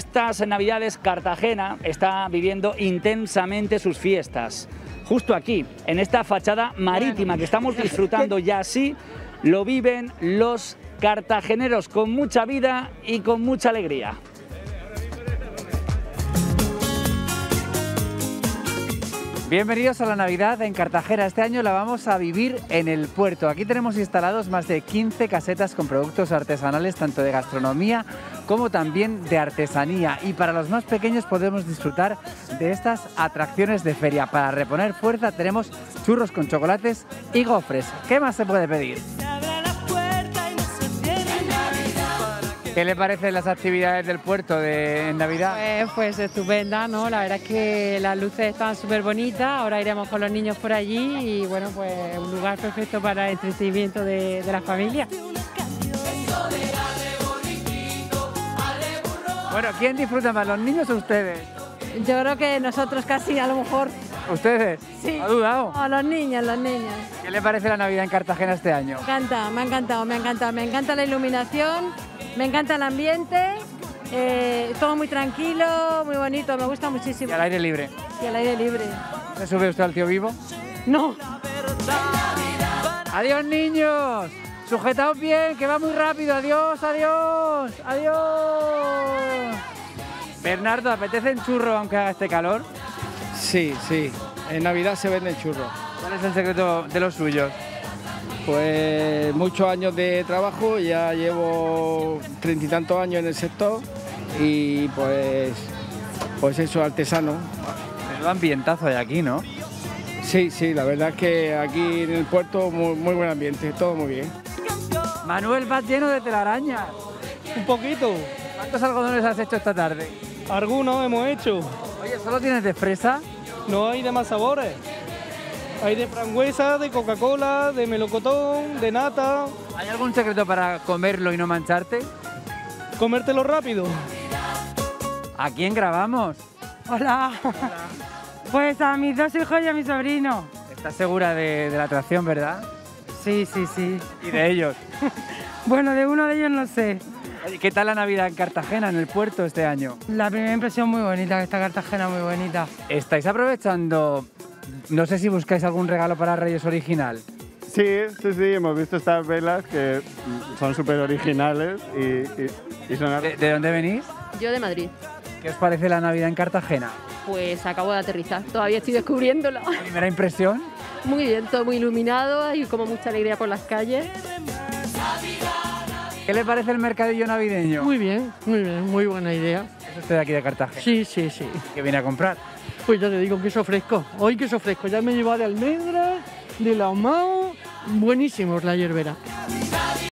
estas navidades Cartagena está viviendo intensamente sus fiestas. Justo aquí, en esta fachada marítima que estamos disfrutando ya así, lo viven los cartageneros con mucha vida y con mucha alegría. Bienvenidos a la Navidad en Cartagena. Este año la vamos a vivir en el puerto. Aquí tenemos instalados más de 15 casetas con productos artesanales, tanto de gastronomía como también de artesanía. Y para los más pequeños podemos disfrutar de estas atracciones de feria. Para reponer fuerza tenemos churros con chocolates y gofres. ¿Qué más se puede pedir? ¿Qué le parecen las actividades del puerto de Navidad? Pues, pues, estupenda, ¿no? La verdad es que las luces están súper bonitas, ahora iremos con los niños por allí y bueno, pues un lugar perfecto para el entretenimiento de, de la familia. Bueno, ¿quién disfruta más, los niños o ustedes? Yo creo que nosotros casi a lo mejor... ¿Ustedes? Sí. ¿Ha dudado? A los niños, los niños. ¿Qué le parece la Navidad en Cartagena este año? Me encanta, me ha encantado, me ha encantado. Me encanta la iluminación, me encanta el ambiente, eh, todo muy tranquilo, muy bonito, me gusta muchísimo. Y al aire libre. Y al aire libre. ¿Se sube usted al tío vivo? No. ¡Adiós, niños! Sujetaos bien, que va muy rápido. ¡Adiós, adiós! ¡Adiós! Bernardo, ¿apetece el churro aunque haga este calor? Sí, sí. En Navidad se venden churros. ¿Cuál es el secreto de los suyos? Pues muchos años de trabajo, ya llevo treinta y tantos años en el sector y pues, pues eso, artesano. Menudo ambientazo de aquí, ¿no? Sí, sí, la verdad es que aquí en el puerto muy, muy buen ambiente, todo muy bien. Manuel, vas lleno de telarañas. Un poquito. ¿Cuántos algodones has hecho esta tarde? Algunos hemos hecho. Oye, ¿solo tienes de fresa? No hay de más sabores. Hay de frangüesa, de Coca-Cola, de melocotón, de nata. ¿Hay algún secreto para comerlo y no mancharte? Comértelo rápido. ¿A quién grabamos? Hola. Pues a mis dos hijos y a mi sobrino. ¿Estás segura de, de la atracción, verdad? Sí, sí, sí. ¿Y de ellos? Bueno, de uno de ellos no sé. ¿Qué tal la Navidad en Cartagena, en el puerto este año? La primera impresión muy bonita, que está Cartagena muy bonita. ¿Estáis aprovechando, no sé si buscáis algún regalo para Reyes original? Sí, sí, sí, hemos visto estas velas que son súper originales y, y- y son... ¿De, de dónde venís? Yo de Madrid. ¿Qué os parece la Navidad en Cartagena? Pues acabo de aterrizar. Todavía estoy descubriéndola. Primera impresión. Muy bien, todo muy iluminado y como mucha alegría por las calles. ¿Qué le parece el mercadillo navideño? Muy bien, muy bien, muy buena idea. ¿Es usted de aquí de Cartagena? Sí, sí, sí. ¿Qué viene a comprar? Pues ya te digo, queso fresco. Hoy queso fresco. Ya me lleva de almendras, de lahmao. Buenísimos la hierbera.